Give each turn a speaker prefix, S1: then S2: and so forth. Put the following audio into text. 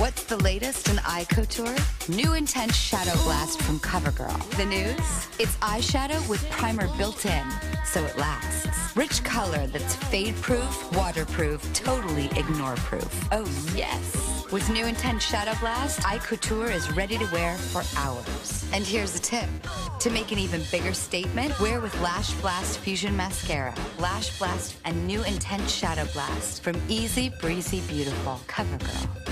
S1: What's the latest in eye couture? New Intense Shadow Blast from CoverGirl. The news? It's eyeshadow with primer built in, so it lasts. Rich color that's fade-proof, waterproof, totally ignore-proof. Oh, yes. With new Intense Shadow Blast, eye couture is ready to wear for hours. And here's a tip. To make an even bigger statement, wear with Lash Blast Fusion Mascara, Lash Blast, and new Intense Shadow Blast from Easy Breezy Beautiful CoverGirl.